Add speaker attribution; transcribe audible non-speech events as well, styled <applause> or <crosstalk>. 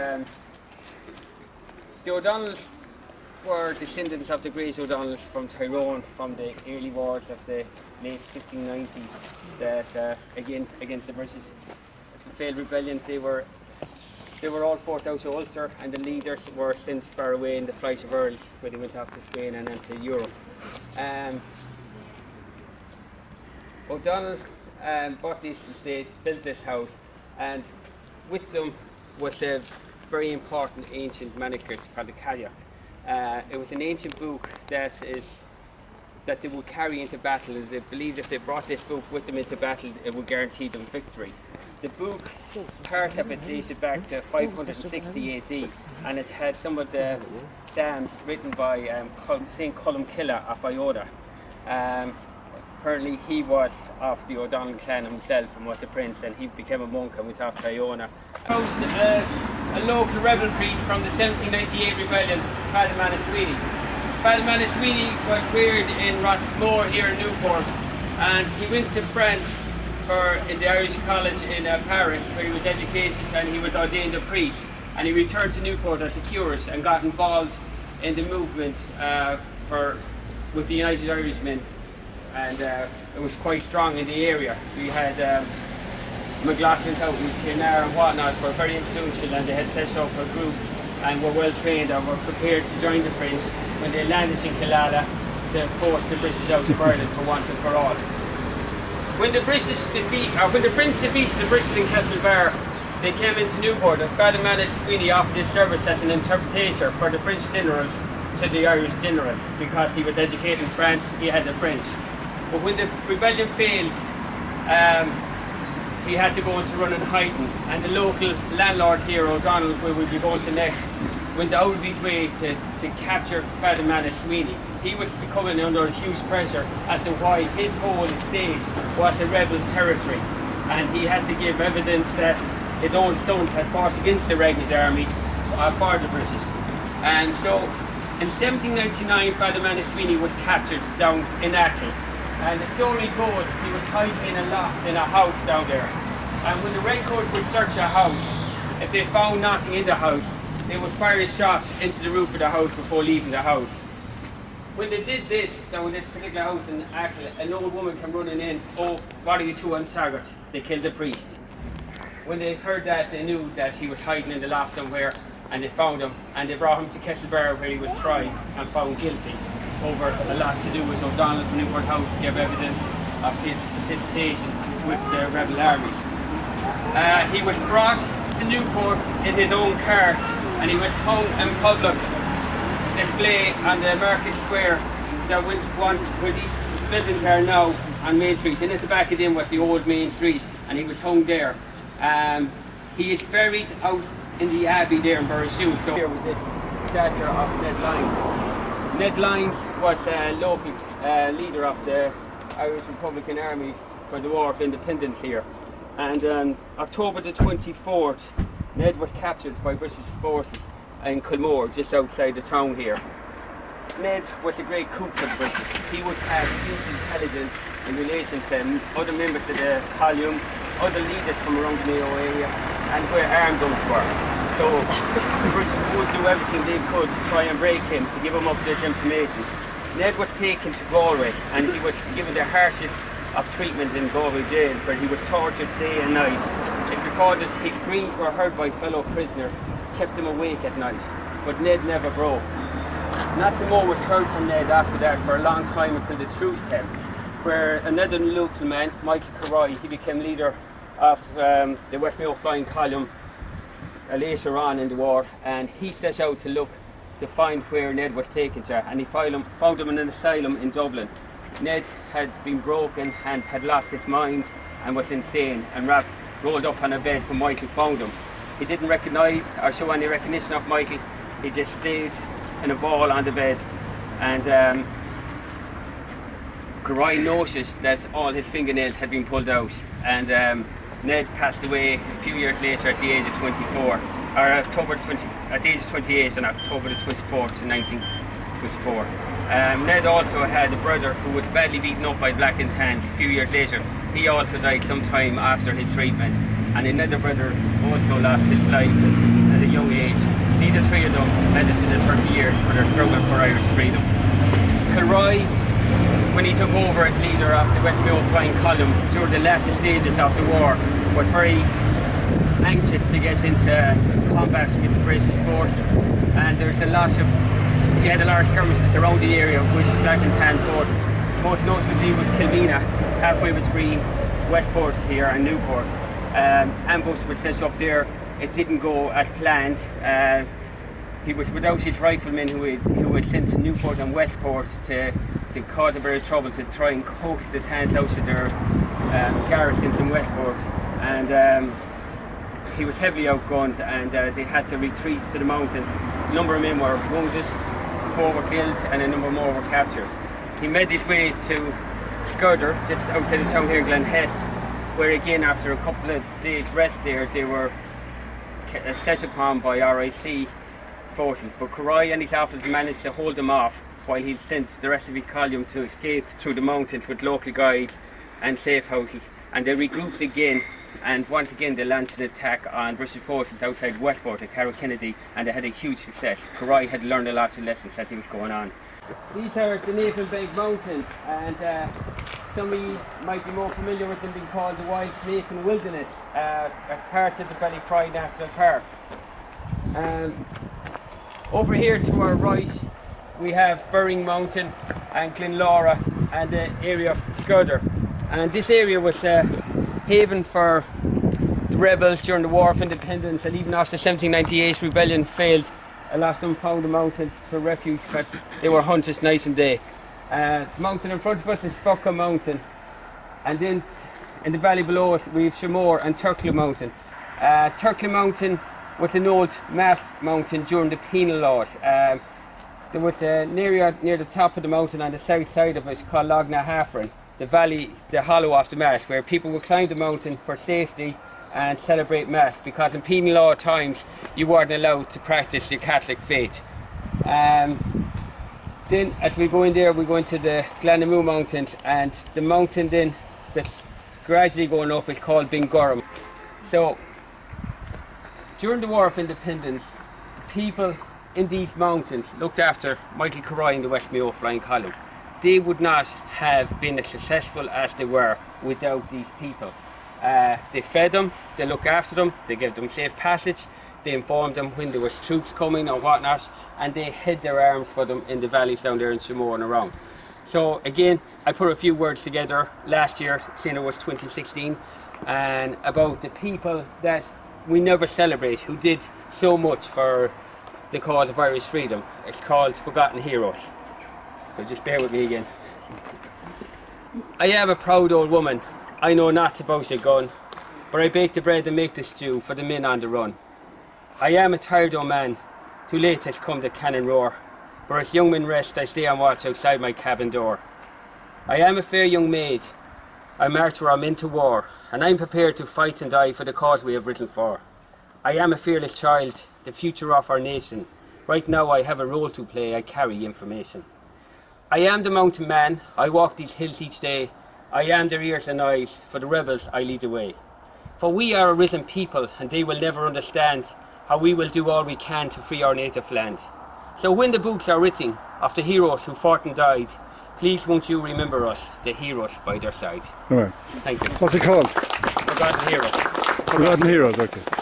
Speaker 1: Um, the O'Donnells were descendants of the great O'Donnells from Tyrone from the early wars of the late 1590s. That uh, again against the British, the failed rebellion. They were they were all forced out to Ulster, and the leaders were sent far away in the Flight of Earls, where they went off to Spain and then to Europe. Um, O'Donnell um, bought these estates, built this house, and with them was a very important ancient manuscript called the Cathach. Uh, it was an ancient book that is that they would carry into battle. and they believed if they brought this book with them into battle, it would guarantee them victory. The book, part of it dates back to 560 AD, and it's had some of the dams written by um, St. Columcille of Iona. Um, apparently he was of the O'Donnell clan himself and was a prince and he became a monk and went off to Iona. A local rebel priest from the 1798 rebellion, Father Manus Sweeney. Father Manus Sweeney was reared in Rossmore here in Newport and he went to France for in the Irish College in uh, Paris where he was educated and he was ordained a priest and he returned to Newport as a curist and got involved in the movement uh, for with the United Irishmen and uh, it was quite strong in the area. We had um, McLaughlin's out in Kinnar and whatnot were very influential and they had set up a group and were well trained and were prepared to join the French when they landed in Killala to force the British out of Ireland for once and for all. When the British defeat, or when the French defeated the British in Castlebar, they came into Newport and Father Manus really offered his service as an interpreter for the French generals to the Irish generals because he was educated in France, he had the French. But when the rebellion failed, um, he had to go into running hiding. And the local landlord here, O'Donnell, where we'll be going to next, went out of his way to, to capture Father Manus Sweeney. He was becoming under huge pressure as to why his whole estate was a rebel territory. And he had to give evidence that his own sons had fought against the Regis army uh, for the British. And so in 1799, Father Manus Sweeney was captured down in Achill and the story goes he was hiding in a loft in a house down there. And when the Redcoats would search a house, if they found nothing in the house, they would fire shots into the roof of the house before leaving the house. When they did this, so in this particular house in Achill, an old woman came running in, oh, what are you two on Sagat? They killed the priest. When they heard that, they knew that he was hiding in the loft somewhere, and they found him, and they brought him to Castlebar where he was tried and found guilty over a lot to do with O'Donnell from Newport House to give evidence of his participation with the rebel armies. Uh, he was brought to Newport in his own cart and he was hung in public display on the Market Square that went one where these buildings are now on Main Street. And at the back of them was the old Main Street and he was hung there. Um, he is buried out in the Abbey there in Burrishoole. So here with this statue of Ned Lyons. Ned Lyons was a local uh, leader of the Irish Republican Army for the War of Independence here. And on October the 24th, Ned was captured by British forces in Kilmore, just outside the town here. Ned was a great coup for the British. He would have huge intelligence in relation to other members of the column, other leaders from around the Mayo area, and where guns were. So <coughs> the British would do everything they could to try and break him, to give him up this information. Ned was taken to Galway and he was given the harshest of treatment in Galway jail where he was tortured day and night. It's because his screams were heard by fellow prisoners, kept him awake at night. But Ned never broke. Nothing more was heard from Ned after that for a long time until the truth came, where another local man, Michael Kilroy, he became leader of um, the West Mayo Flying Column uh, later on in the war, and he set out to look to find where Ned was taken to, and he found him, found him in an asylum in Dublin. Ned had been broken and had lost his mind and was insane and wrapped, rolled up on a bed when Michael found him. He didn't recognise or show any recognition of Michael. He just stayed in a ball on the bed and um, Kilroy noticed that all his fingernails had been pulled out and um, Ned passed away a few years later at the age of 24 or October 20, at the age of 28 on October the 24th, 1924. Um, Ned also had a brother who was badly beaten up by Black and Tans a few years later. He also died sometime after his treatment. And another brother also lost his life at a young age. medicine in 30 years for their struggle for Irish freedom. Kilroy, when he took over as leader of the West Flying Column during the last stages of the war, was very anxious to get into combat with the British forces. And there's a lot of, he had a lot of skirmishes around the area with black and tan forces. Most notably was Kilmeena, halfway between Westport here and Newport. Um, ambush was set up there. It didn't go as planned. Uh, he was without his riflemen who had, who had sent to Newport and Westport to, to cause a bit of trouble to try and coax the towns out of their um, garrisons in Westport. And um, he was heavily outgunned and uh, they had to retreat to the mountains. A number of men were wounded, four were killed and a number more were captured. He made his way to Skerdagh, just outside the town here in Glenhest, where again after a couple of days rest there they were uh, set upon by RIC forces, but Kilroy and his officers managed to hold them off while he sent the rest of his column to escape through the mountains with local guides and safe houses. And they regrouped again, and once again they launched an attack on British forces outside Westport at Carrowkennedy, and they had a huge success. Kilroy had learned a lot of lessons as he was going on. These are the Nephin Beg Mountains, and uh, some of you might be more familiar with them being called the Wild Snake and Wilderness uh, as part of the Belly Ballycroy National Park. Um, over here to our right, we have Burring Mountain and Glenlaura and the area of Skerdagh. And this area was a haven for the rebels during the War of Independence and even after the 1798 rebellion failed, a lot of them found the mountains for refuge because they were hunters night and day. Uh, the mountain in front of us is Bucca Mountain and then in the valley below us we have Shamor and Turkle Mountain. Uh, Turkle Mountain was an old mass mountain during the penal laws. Um, there was an area near the top of the mountain on the south side of it called Logna Hafren, the valley, the hollow of the Mass, where people would climb the mountain for safety and celebrate Mass because in penal law times you weren't allowed to practice your Catholic faith. Um, then as we go in there, we go into the Glanamoo Mountains and the mountain then that's gradually going up is called Bengorm. So during the War of Independence, people in these mountains looked after Michael Kilroy and the West Mayo Flying Column. They would not have been as successful as they were without these people. Uh, they fed them, they looked after them, they gave them safe passage, they informed them when there was troops coming or whatnot, and they hid their arms for them in the valleys down there in Shamor and around. So again, I put a few words together last year, saying it was 2016, and about the people that we never celebrate who did so much for the cause of Irish freedom. It's called Forgotten Heroes. So just bear with me again. I am a proud old woman. I know not about a gun, but I bake the bread and make the stew for the men on the run. I am a tired old man. Too late has come the cannon roar. But as young men rest, I stay on watch outside my cabin door. I am a fair young maid, I march where I'm into war, and I'm prepared to fight and die for the cause we have written for. I am a fearless child, the future of our nation. Right now I have a role to play, I carry information. I am the mountain man, I walk these hills each day. I am their ears and eyes, for the rebels I lead the way. For we are a risen people, and they will never understand how we will do all we can to free our native land. So when the books are written of the heroes who fought and died, please won't you remember us, the heroes by their side.
Speaker 2: All right.
Speaker 1: Thank you.
Speaker 2: What's it called?
Speaker 1: Forgotten Heroes.
Speaker 2: Forgotten Heroes, okay.